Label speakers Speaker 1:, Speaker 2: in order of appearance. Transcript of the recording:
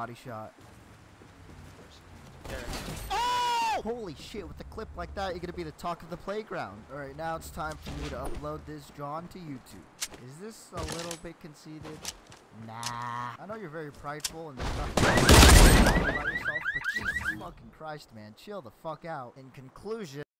Speaker 1: Body shot. Oh! Holy shit, with a clip like that, you're gonna be the talk of the playground. Alright, now it's time for me to upload this John to YouTube. Is this a little bit conceited? Nah. I know you're very prideful and there's nothing about yourself, but Jesus fucking Christ, man. Chill the fuck out. In conclusion,